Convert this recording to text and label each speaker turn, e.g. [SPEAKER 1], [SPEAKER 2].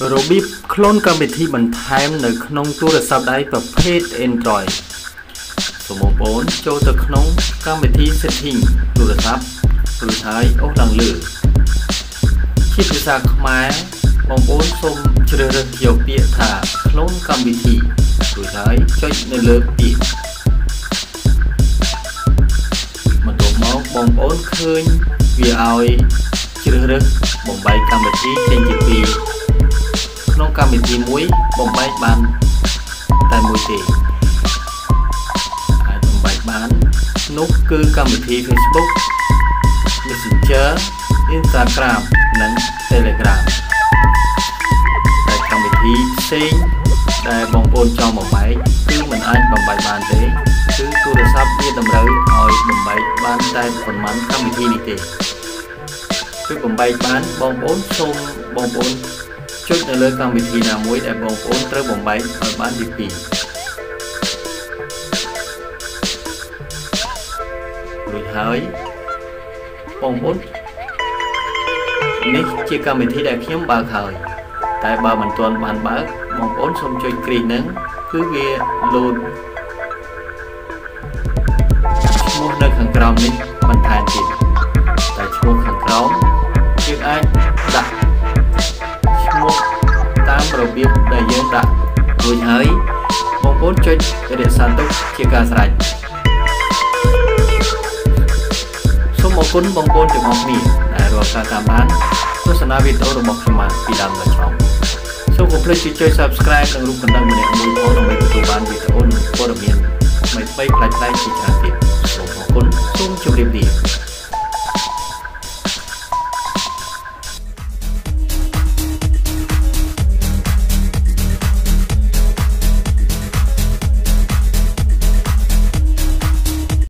[SPEAKER 1] របៀបក្លូនកម្មវិធីបន្ថែមនៅក្នុងទូរស័ព្ទដៃប្រភេទ Android សូមបងប្អូនចូលទៅក្នុងកម្មវិធី Setting ទូរស័ព្ទរួចហើយអូសឡើងលើជាភាសាខ្មែរបងប្អូនសូមជ្រើសរើសយកពាក្យថាក្លូនកម្មវិធីរួចហើយចុចនៅលើពាក្យបន្ទាប់មកបងប្អូនឃើញវាឲ្យជ្រើសរើសបំបីកម្មវិធីចេញជាពីរ ក្នុងកម្មវិធីមួយបំបែកបានតែមួយទេអាចបំបែកបាននោះគឺកម្មវិធី Facebook Messenger Instagram និង Telegram តែកម្មវិធីផ្សេងដែលបងប្អូនចង់បំបែកគឺមិនអាចបំបែកបានទេគឺទូរស័ព្ទវាតម្រូវឲ្យបំបែកបានតែប៉ុន្មានកម្មវិធីនេះទេគឺបំបែកបានបងប្អូនសូមបងប្អូន ចុចនៅលើកម្មវិធីណាមួយដែលបងប្អូនត្រូវបំបែកឲ្យបានទី2រួចហើយបងប្អូននេះជាកម្មវិធីដែលខ្ញុំបើកហើយតែបើមិនទាន់បានបើកបងប្អូនសូមចុចគ្រីសហ្នឹងគឺវា load ឈ្មោះនៅខាងក្រោមនេះបន្ថែមទៀតតែឈ្មោះខាងក្រោមយើងអាចដាក់ឈ្មោះតាម របៀបដែលយើងដាក់រួចហើយបងប្អូនចុចរក្សាទុកជាការស្រេចសូមអរគុណបងប្អូនទាំងអស់គ្នាដែលរាល់ការតាមដានទស្សនាវីដេអូរបស់ខ្ញុំបានពីដើមដល់ចប់សូមកុំភ្លេចចុច Subscribe និងរូបកណ្ដឹងម្នាក់មួយផងដើម្បីទទួលបានវីដេអូនិងព័ត៌មានថ្មីៗប្លែកៗជាច្រើនទៀតសូមអរគុណសូមជម្រាបលា